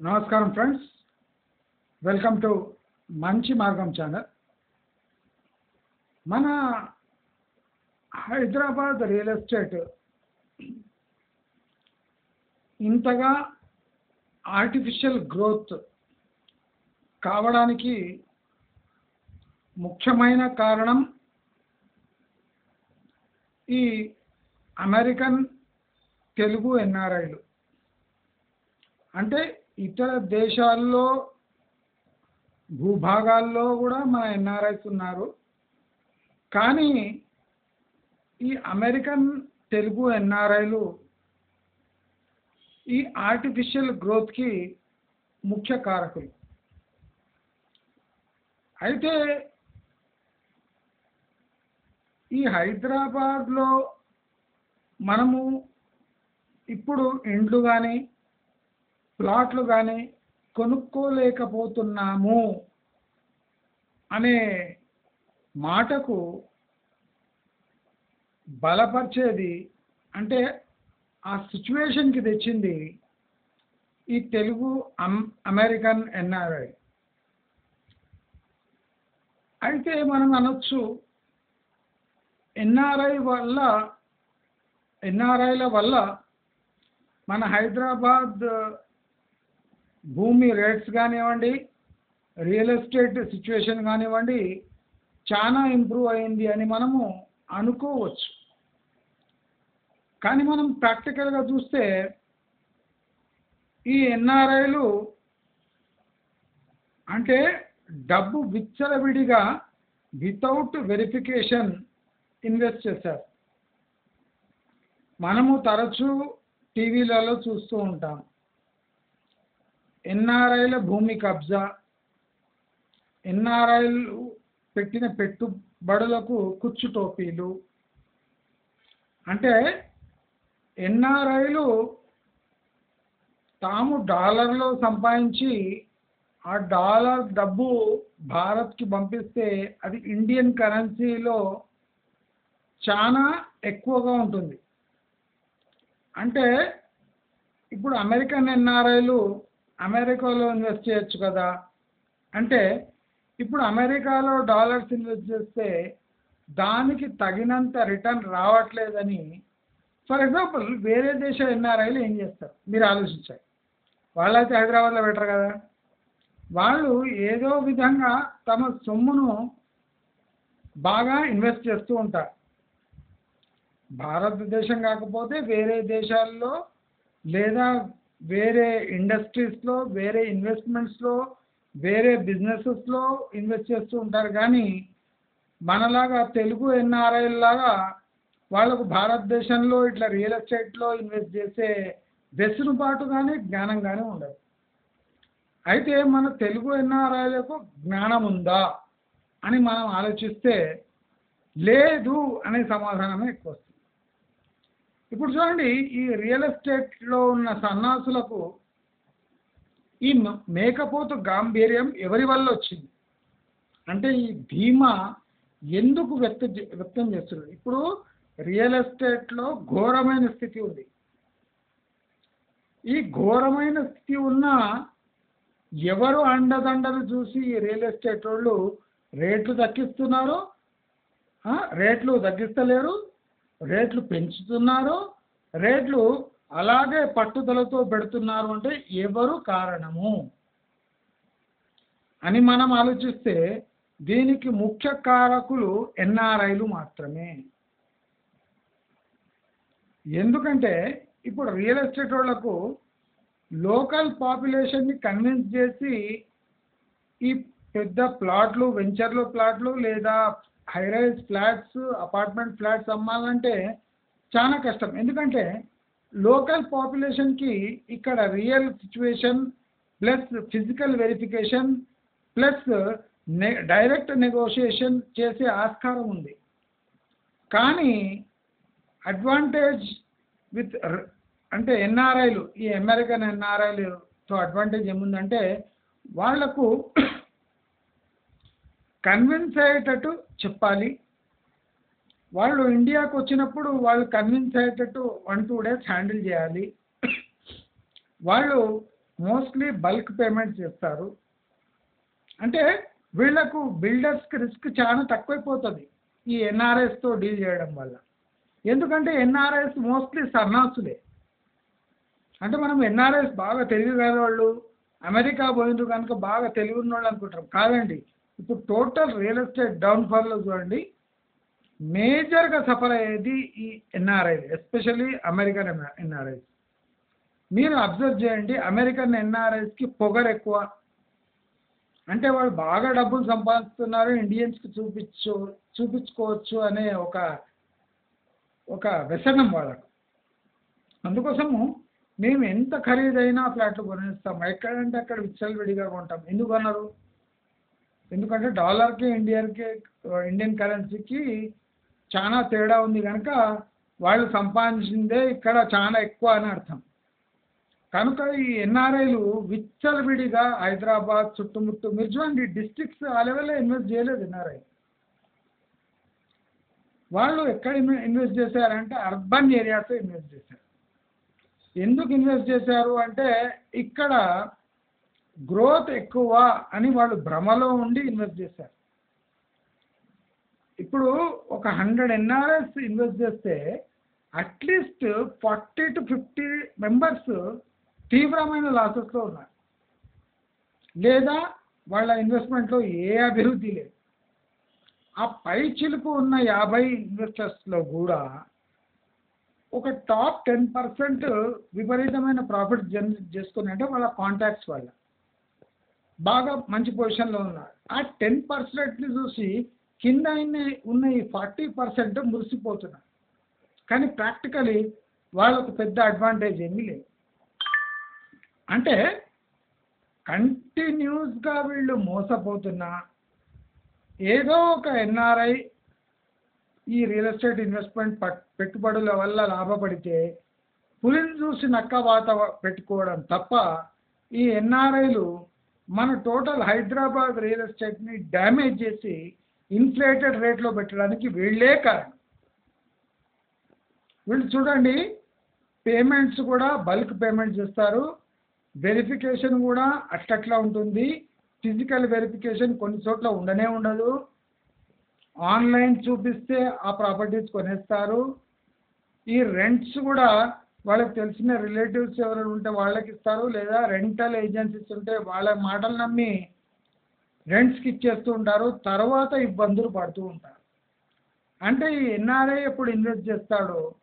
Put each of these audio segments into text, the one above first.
నమస్కారం friends. Welcome to మంచి మార్గం ఛానల్ మన హైదరాబాద్ రియల్ ఎస్టేట్ ఇంతగా ఆర్టిఫిషియల్ గ్రోత్ కావడానికి ముఖ్యమైన కారణం ఈ అమెరికన్ తెలుగు ఎన్ఆర్ఐలు అంటే ఇతర దేశాల్లో భూభాగాల్లో కూడా మన ఎన్ఆర్ఐస్ ఉన్నారు. కానీ ఈ అమెరికన్ తెలుగు ఎన్ఆర్ఐలు ఈ ఆర్టిఫిషియల్ గ్రోత్కి ముఖ్య కారకులు. అయితే ఈ హైదరాబాద్లో మనము ఇప్పుడు ఇండ్లు కానీ ప్లాట్లు కానీ కొనుక్కోలేకపోతున్నాము అనే మాటకు బలపరిచేది అంటే ఆ సిచ్యువేషన్కి తెచ్చింది ఈ తెలుగు అమెరికన్ ఎన్ఆర్ఐ అయితే మనం అనొచ్చు ఎన్ఆర్ఐ వల్ల ఎన్ఆర్ఐల వల్ల మన హైదరాబాద్ భూమి రేట్స్ కానివ్వండి రియల్ ఎస్టేట్ సిచ్యువేషన్ కానివ్వండి చాలా ఇంప్రూవ్ అయింది అని మనము అనుకోవచ్చు. కానీ మనం ప్రాక్టికల్గా చూస్తే ఈ ఎన్ఆర్ఐలు అంటే డబ్బు విచ్చలవిడిగా వితౌట్ వెరిఫికేషన్ ఇన్వెస్ట్ చేశారు. మనము తరచూ టీవీలలో చూస్తూ ఉంటాం. ఎన్ఆర్ఐల భూమి కబ్జా. ఎన్ఆర్ఐలు పెట్టిన పెట్టుబడులకు కుచ్చు టోపీలు. అంటే ఎన్ఆర్ఐలు తాము డాలర్లో సంపాదించి ఆ డాలర్ డబ్బు భారత్కి పంపిస్తే అది ఇండియన్ కరెన్సీలో చాలా ఎక్కువగా ఉంటుంది. అంటే ఇప్పుడు అమెరికన్ ఎన్ఆర్ఐలు అమెరికాలో ఇన్వెస్ట్ చేయొచ్చు కదా? అంటే ఇప్పుడు అమెరికాలో డాలర్స్ ఇన్వెస్ట్ చేస్తే దానికి తగినంత రిటర్న్ రావట్లేదని ఫర్ ఎగ్జాంపుల్ వేరే దేశ ఎన్ఆర్ఐలు ఏం చేస్తారు? మీరు ఆలోచించాలి వాళ్ళైతే హైదరాబాద్లో పెట్టరు కదా? వాళ్ళు ఏదో విధంగా తమ సొమ్మును బాగా ఇన్వెస్ట్ చేస్తూ ఉంటారు. భారతదేశం కాకపోతే వేరే దేశాల్లో లేదా వేరే ఇండస్ట్రీస్లో వేరే ఇన్వెస్ట్మెంట్స్లో వేరే బిజినెసెస్లో ఇన్వెస్ట్ చేస్తూ ఉంటారు. కానీ మనలాగా తెలుగు ఎన్ఆర్ఐ లాగా వాళ్ళకు భారతదేశంలో ఇట్లా రియల్ ఎస్టేట్లో ఇన్వెస్ట్ చేసే వెసులుబాటు కానీ జ్ఞానం కానీ ఉండదు. అయితే మన తెలుగు ఎన్ఆర్ఐలకు జ్ఞానం ఉందా అని మనం ఆలోచిస్తే లేదు అనే సమాధానమే ఎక్కువ వస్తుంది. ఇప్పుడు చూడండి ఈ రియల్ ఎస్టేట్లో ఉన్న సన్నాసులకు ఈ మేకపోతు గాంభీర్యం ఎవరి వల్ల వచ్చింది? అంటే ఈ ధీమా ఎందుకు వ్యక్త వ్యక్తం చేస్తున్నారు? ఇప్పుడు రియల్ ఎస్టేట్లో ఘోరమైన స్థితి ఉంది. ఈ ఘోరమైన స్థితి ఉన్న ఎవరు అండదండలు చూసి రియల్ ఎస్టేట్ వాళ్ళు రేట్లు తగ్గిస్తున్నారు? రేట్లు తగ్గిస్తలేరు. రేట్లు పెంచుతున్నారు రేట్లు అలాగే పట్టుదలతో పెడుతున్నారు అంటే ఎవరు కారణము? అని మనం ఆలోచిస్తే దీనికి ముఖ్య కారకులు ఎన్ఆర్ఐలు మాత్రమే. ఎందుకంటే ఇప్పుడు రియల్ ఎస్టేట్ వాళ్ళకు లోకల్ పాపులేషన్ని కన్విన్స్ చేసి ఈ పెద్ద ప్లాట్లు వెంచర్లు ప్లాట్లు లేదా హైరైజ్ ఫ్లాట్స్ అపార్ట్మెంట్ ఫ్లాట్స్ అమ్మాలంటే చాలా కష్టం. ఎందుకంటే లోకల్ పాపులేషన్కి ఇక్కడ real situation plus physical verification plus నె డైరెక్ట్ నెగోషియేషన్ చేసే ఆస్కారం ఉంది. కానీ అడ్వాంటేజ్ విత్ అంటే ఎన్ఆర్ఐలు ఈ అమెరికన్ ఎన్ఆర్ఐలతో అడ్వాంటేజ్ ఏముందంటే వాళ్ళకు కన్విన్స్ అయ్యేటట్టు చెప్పాలి. వాళ్ళు ఇండియాకు వచ్చినప్పుడు వాళ్ళు కన్విన్స్ అయ్యేటట్టు వన్ టూ డేస్ హ్యాండిల్ చేయాలి. వాళ్ళు మోస్ట్లీ బల్క్ పేమెంట్ చేస్తారు. అంటే వీళ్ళకు బిల్డర్స్కి రిస్క్ చాలా తక్కువైపోతుంది ఈ ఎన్ఆర్ఎస్తో డీల్ చేయడం వల్ల. ఎందుకంటే ఎన్ఆర్ఎస్ మోస్ట్లీ సన్నాసులే. అంటే మనం ఎన్ఆర్ఎస్ బాగా తెలివి వాళ్ళు అమెరికా పోయిండ్రు కనుక బాగా తెలివి ఉన్నవాళ్ళు అనుకుంటారు. కాదండి ఇప్పుడు టోటల్ రియల్ ఎస్టేట్ డౌన్ఫాల్లో చూడండి మేజర్గా సఫర్ అయ్యేది ఈ ఎన్ఆర్ఐ ఎస్పెషల్లీ అమెరికన్ ఎన్ఆర్ఐస్ మీరు అబ్జర్వ్ చేయండి అమెరికన్ ఎన్ఆర్ఐస్కి పొగరు ఎక్కువ. అంటే వాళ్ళు బాగా డబ్బులు సంపాదిస్తున్నారు ఇండియన్స్కి చూపించు చూపించుకోవచ్చు అనే ఒక ఒక వ్యసనం వాళ్ళకు. అందుకోసము మేము ఎంత ఖరీదైన ఫ్లాట్లు కొనేస్తాం. ఎక్కడంటే అక్కడ విచ్చలవిడిగా కొంటాం. ఎందుకు అన్నారు ఎందుకంటే డాలర్కి ఇండియన్కి ఇండియన్ కరెన్సీకి చాలా తేడా ఉంది కనుక వాళ్ళు సంపాదించిందే ఇక్కడ చాలా ఎక్కువ అని అర్థం. కనుక ఈ ఎన్ఆర్ఐలు విచ్చలవిడిగా హైదరాబాద్ చుట్టుముట్టు మీరు చూడండి డిస్ట్రిక్ట్స్ ఆ లెవెల్లో ఇన్వెస్ట్ చేయలేదు ఎన్ఆర్ఐ. వాళ్ళు ఎక్కడ ఇన్వెస్ట్ చేశారంటే అర్బన్ ఏరియాస్ ఇన్వెస్ట్ చేశారు. ఎందుకు ఇన్వెస్ట్ చేశారు అంటే ఇక్కడ గ్రోత్ ఎక్కువ అని వాళ్ళు భ్రమలో ఉండి ఇన్వెస్ట్ చేశారు. ఇప్పుడు ఒక హండ్రెడ్ ఎన్ఆర్ఎస్ ఇన్వెస్ట్ చేస్తే at least forty to fifty members తీవ్రమైన లాసెస్లో ఉన్నారు. లేదా వాళ్ళ ఇన్వెస్ట్మెంట్లో ఏ అభివృద్ధి లేదు. ఆ పై చిలుపు ఉన్న యాభై ఇన్వెస్టర్స్లో కూడా ఒక టాప్ టెన్ పర్సెంట్ విపరీతమైన ప్రాఫిట్ జనరేట్ చేసుకుని అంటే వాళ్ళ కాంటాక్ట్స్ వల్ల బాగా మంచి పొజిషన్లో ఉన్నారు. ఆ టెన్ పర్సెంట్ని చూసి కింద అయిన- ఉన్న ఈ ఫార్టీ పర్సెంట్ మురిసిపోతున్నారు. కానీ ప్రాక్టికలీ వాళ్ళకు పెద్ద అడ్వాంటేజ్ ఏమీ లేదు. అంటే కంటిన్యూస్గా వీళ్ళు మోసపోతున్నా ఏదో ఒక ఎన్ఆర్ఐ ఈ రియల్ ఎస్టేట్ ఇన్వెస్ట్మెంట్ పట్- పెట్టుబడుల వల్ల లాభపడితే పులిని చూసి నక్క వాత పెట్టుకోవడం తప్ప ఈ ఎన్ఆర్ఐలు మన టోటల్ హైదరాబాద్ రియల్ ఎస్టేట్ని డ్యామేజ్ చేసి ఇన్ఫ్లేటెడ్ రేట్లో పెట్టడానికి వీళ్ళే కారణం. వీళ్ళు చూడండి పేమెంట్స్ కూడా బల్క్ పేమెంట్ చేస్తారు. వెరిఫికేషన్ కూడా అట్లట్లా ఉంటుంది. ఫిజికల్ వెరిఫికేషన్ కొన్ని చోట్ల ఉండనే ఉండదు. ఆన్లైన్ చూపిస్తే ఆ ప్రాపర్టీస్ కొనేస్తారు. ఈ రెంట్స్ కూడా వాళ్ళకి తెలిసిన రిలేటివ్స్ ఎవరైనా ఉంటే వాళ్ళకి ఇస్తారు లేదా రెంటల్ ఏజెన్సీస్ ఉంటే వాళ్ళ మాటలు నమ్మి రెంట్స్కి ఇచ్చేస్తూ ఉంటారు తర్వాత ఇబ్బందులు పడుతూ ఉంటారు. అంటే ఈ ఎన్ఆర్ఐ ఎప్పుడు ఇన్వెస్ట్ చేస్తాడో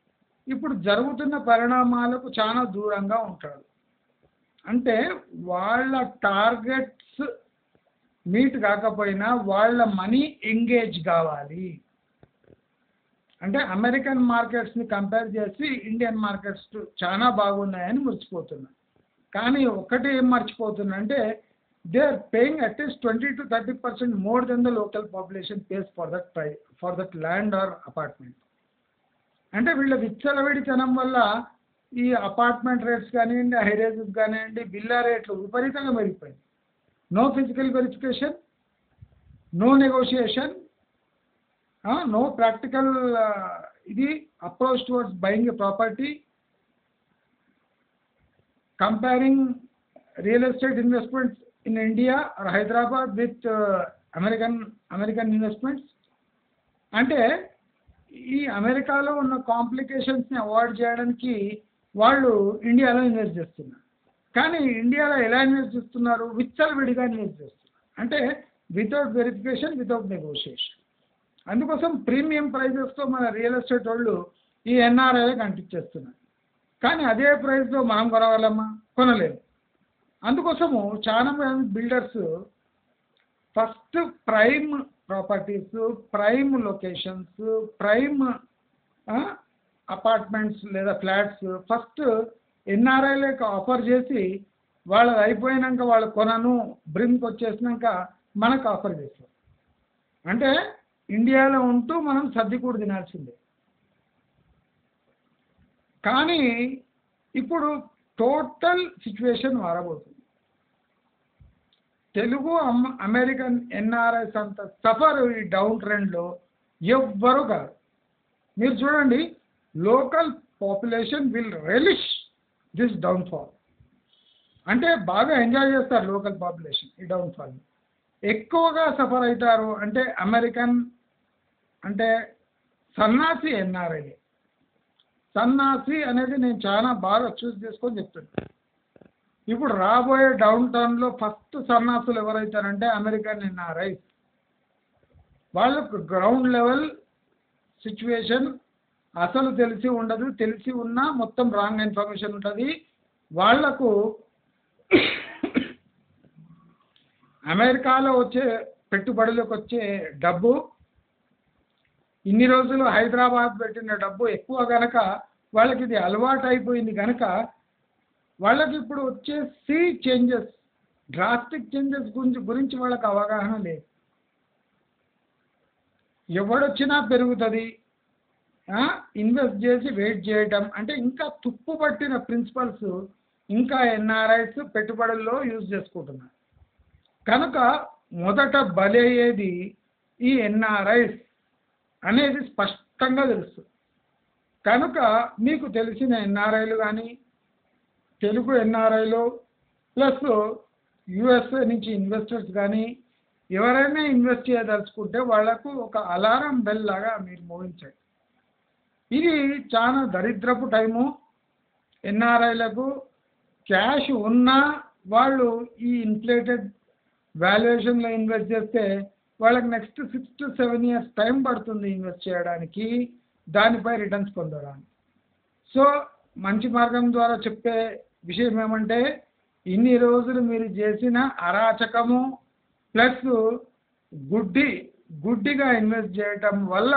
ఇప్పుడు జరుగుతున్న పరిణామాలకు చాలా దూరంగా ఉంటాడు. అంటే వాళ్ళ టార్గెట్స్ మీట్ కాకపోయినా వాళ్ళ మనీ ఎంగేజ్ కావాలి. అంటే అమెరికన్ మార్కెట్స్ని కంపేర్ చేసి ఇండియన్ మార్కెట్స్ చాలా బాగున్నాయని మర్చిపోతున్నాను కానీ ఒకటి ఏం మర్చిపోతున్నా అంటే they are paying at least twenty to thirty percent more than the local population pays for that ప్రై for that land or apartment అంటే వీళ్ళ విచ్చలవిడితనం వల్ల ఈ అపార్ట్మెంట్ రేట్స్ కానివ్వండి హైరేజెస్ కానివ్వండి బిల్లా రేట్లు విపరీతంగా పెరిగిపోయింది no physical verification no negotiation no practical ఇది approach towards buying a property comparing real estate investments in India or Hyderabad with American American investments అంటే ఈ అమెరికాలో ఉన్న కాంప్లికేషన్స్ని అవాయిడ్ చేయడానికి వాళ్ళు ఇండియాలో ఇన్వెస్ట్ చేస్తున్నారు. కానీ ఇండియాలో ఎలా ఇన్వెస్ట్ చేస్తున్నారు? విచ్చలవిడిగా ఇన్వెస్ట్ చేస్తున్నారు. అంటే వితౌట్ వెరిఫికేషన్ వితౌట్ నెగోషియేషన్ అందుకోసం ప్రీమియం ప్రైజెస్తో మన రియల్ ఎస్టేట్ వాళ్ళు ఈ ఎన్ఆర్ఐలకు అంటించేస్తున్నారు కానీ అదే ప్రైస్లో మనం కొనగలమా కొనలేము. అందుకోసము చాలా మంది builders first prime properties prime locations prime apartments లేదా ఫ్లాట్స్ ఫస్ట్ ఎన్ఆర్ఐలకు ఆఫర్ చేసి వాళ్ళది అయిపోయినాక వాళ్ళు కొనను బ్రింక్ వచ్చేసినాక మనకు ఆఫర్ చేస్తారు. అంటే ఇండియాలో ఉంటూ మనం సర్దికూడు తినాల్సిందే. కానీ ఇప్పుడు టోటల్ సిచ్యువేషన్ మారబోతుంది. తెలుగు అమ్ అమెరికన్ ఎన్ఆర్ఎస్ అంత సఫర్ ఈ డౌన్ ట్రెండ్లో ఎవ్వరు కాదు మీరు చూడండి local population will relish this downfall అంటే బాగా ఎంజాయ్ చేస్తారు లోకల్ పాపులేషన్ ఈ డౌన్ఫాల్ ఎక్కువగా సఫర్ అవుతారు అంటే అమెరికన్ అంటే సన్నాసి ఎన్ఆర్ఐ. సన్నాసి అనేది నేను చాలా బాగా చూస్ తీసుకొని చెప్తున్నాను ఇప్పుడు రాబోయే డౌన్ టౌన్లో ఫస్ట్ సన్నాసులు ఎవరైతారంటే అమెరికన్ ఎన్ఆర్ఐ. వాళ్ళకు గ్రౌండ్ లెవెల్ సిచ్యువేషన్ అసలు తెలిసి ఉండదు. తెలిసి ఉన్నా మొత్తం రాంగ్ ఇన్ఫర్మేషన్ ఉంటుంది. వాళ్ళకు అమెరికాలో వచ్చే పెట్టుబడులకు వచ్చే డబ్బు ఇన్ని రోజులు హైదరాబాద్ పెట్టిన డబ్బు ఎక్కువ కనుక వాళ్ళకి ఇది అలవాటు అయిపోయింది కనుక వాళ్ళకి ఇప్పుడు వచ్చే సీ చేంజెస్ డ్రాస్టిక్ చేంజెస్ గురించి గురించి వాళ్ళకి అవగాహన లేదు. ఎవడొచ్చినా పెరుగుతుంది. ఇన్వెస్ట్ చేసి వెయిట్ చేయటం. అంటే ఇంకా తుప్పు పట్టిన ప్రిన్సిపల్స్ ఇంకా ఎన్ఆర్ఐస్ పెట్టుబడుల్లో యూజ్ చేసుకుంటున్నారు. కనుక మొదట బలయ్యేది ఈ ఎన్ఆర్ఐస్. అనేది స్పష్టంగా తెలుస్తుంది. కనుక మీకు తెలిసిన ఎన్ఆర్ఐలు కానీ తెలుగు ఎన్ఆర్ఐలు ప్లస్ యుఎస్ఏ నుంచి ఇన్వెస్టర్స్ కానీ ఎవరైనా ఇన్వెస్ట్ చేయదలుచుకుంటే వాళ్ళకు ఒక అలారం బెల్ లాగా మీరు మోగించండి ఇది చాలా దరిద్రపు టైము. ఎన్ఆర్ఐలకు క్యాష్ ఉన్నా వాళ్ళు ఈ ఇన్ఫ్లేటెడ్ వాల్యుయేషన్లో ఇన్వెస్ట్ చేస్తే వాళ్ళకి next six to seven years time పడుతుంది ఇన్వెస్ట్ చేయడానికి దానిపై రిటర్న్స్ పొందడానికి. సో మంచి మార్గం ద్వారా చెప్పే విషయం ఏమంటే ఇన్ని రోజులు మీరు చేసిన అరాచకము ప్లస్ గుడ్డి గుడ్డిగా ఇన్వెస్ట్ చేయటం వల్ల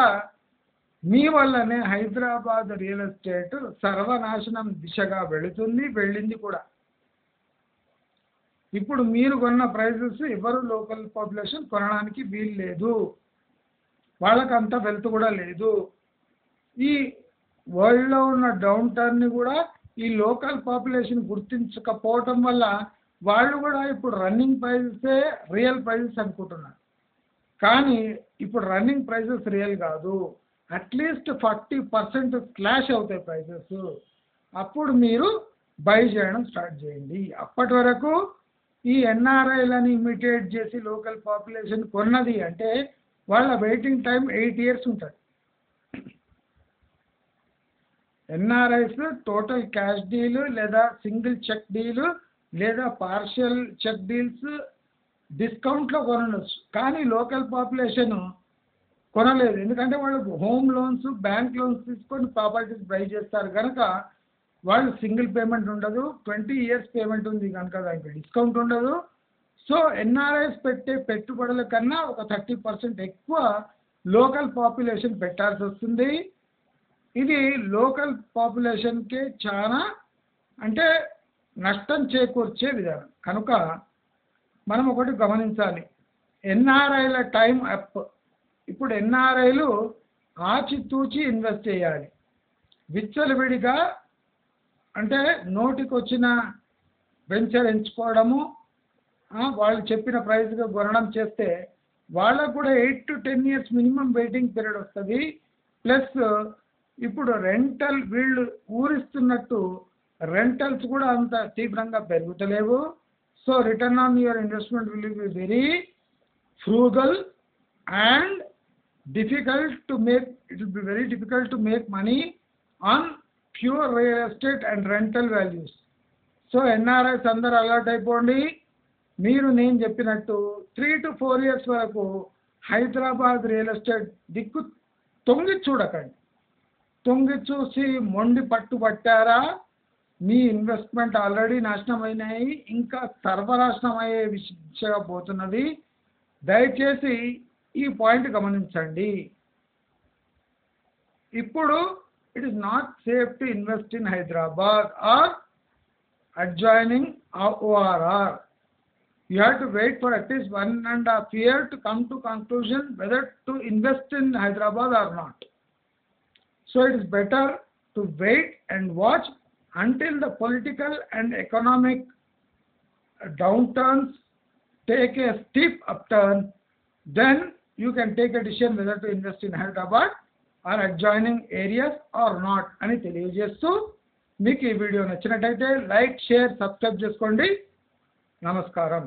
మీ వల్లనే హైదరాబాద్ రియల్ ఎస్టేట్ సర్వనాశనం దిశగా వెళుతుంది వెళ్ళింది కూడా. ఇప్పుడు మీరు కొన్న ప్రైజెస్ ఎవరు లోకల్ పాపులేషన్ కొనడానికి వీలు లేదు. వాళ్ళకి అంత వెల్త్ కూడా లేదు. ఈ వరల్డ్లో ఉన్న డౌన్ టర్న్ని కూడా ఈ లోకల్ పాపులేషన్ గుర్తించకపోవటం వల్ల వాళ్ళు కూడా ఇప్పుడు రన్నింగ్ ప్రైజెసే రియల్ ప్రైజెస్ అనుకుంటున్నారు. కానీ ఇప్పుడు రన్నింగ్ ప్రైజెస్ రియల్ కాదు. At least forty percent crash అవుతాయి ప్రైజెస్ అప్పుడు మీరు బై చేయడం స్టార్ట్ చేయండి. అప్పటి వరకు ఈ ఎన్ఆర్ఐలని ఇమిటేట్ చేసి లోకల్ పాపులేషన్ కొన్నది అంటే వాళ్ళ వెయిటింగ్ టైం ఎయిట్ ఇయర్స్ ఉంటుంది. ఎన్ఆర్ఐస్ టోటల్ క్యాష్ డీలు లేదా సింగిల్ చెక్ డీలు లేదా పార్షియల్ చెక్ డీల్స్ డిస్కౌంట్లో కొనవచ్చు కానీ లోకల్ పాపులేషన్ కొనలేదు. ఎందుకంటే వాళ్ళు హోమ్ లోన్స్ బ్యాంక్ లోన్స్ తీసుకొని ప్రాపర్టీస్ బై చేస్తారు. కనుక వాళ్ళు సింగిల్ పేమెంట్ ఉండదు ట్వంటీ ఇయర్స్ పేమెంట్ ఉంది కనుక దానికి డిస్కౌంట్ ఉండదు. సో ఎన్ఆర్ఐస్ పెట్టే పెట్టుబడుల కన్నా ఒక థర్టీ పర్సెంట్ ఎక్కువ లోకల్ పాపులేషన్ పెట్టాల్సి వస్తుంది. ఇది లోకల్ పాపులేషన్కి చాలా అంటే నష్టం చేకూర్చే విధానం. కనుక మనం ఒకటి గమనించాలి. ఎన్ఆర్ఐల టైం అప్. ఇప్పుడు ఎన్ఆర్ఐలు ఆచితూచి ఇన్వెస్ట్ చేయాలి. విచ్చలవిడిగా అంటే నోటికి వచ్చిన వెంచర్ ఎంచుకోవడము వాళ్ళు చెప్పిన ప్రైస్గా కొనడం చేస్తే వాళ్ళకు కూడా eight to ten years minimum waiting period వస్తుంది. ప్లస్ ఇప్పుడు రెంటల్ వీళ్ళు ఊరిస్తున్నట్టు రెంటల్స్ కూడా అంత తీవ్రంగా పెరుగుతలేవు. So return on your investment will be very frugal and difficult to make it will be very difficult to make money on pure real estate and rental values so NRIs అందరు alert అయిపోండి. మీరు నేను చెప్పినట్టు three to four years వరకు Hyderabad real estate దిక్కు తొంగి చూడకండి. తొంగి చూసి మొండి పట్టు పట్టారా? మీ ఇన్వెస్ట్మెంట్ ఆల్రెడీ నాశనం అయినాయి ఇంకా సర్వనాశనం అయ్యే విషయంగా పోతున్నది. దయచేసి ఈ పాయింట్ గమనించండి. ఇప్పుడు it is not safe to invest in Hyderabad or adjoining ORR. You have to wait for at least one and a half year to come to conclusion whether to invest in Hyderabad or not. So it is better to wait and watch until the political and economic downturns take a steep upturn, then you can take a decision whether to invest in Hyderabad or adjoining areas or not అని తెలియజేస్తూ మీకు ఈ video నచ్చినట్టయితే like share subscribe చేసుకోండి. నమస్కారం.